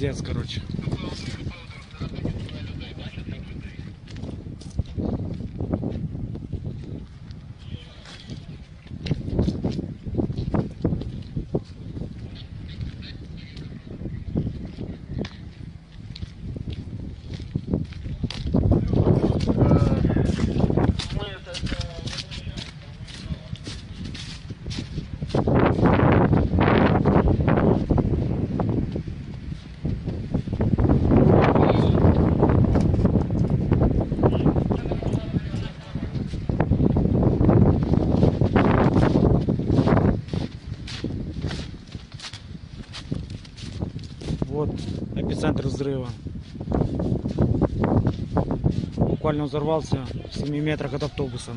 Пиздец, короче. Вот эпицентр взрыва. Буквально взорвался в 7 метрах от автобуса.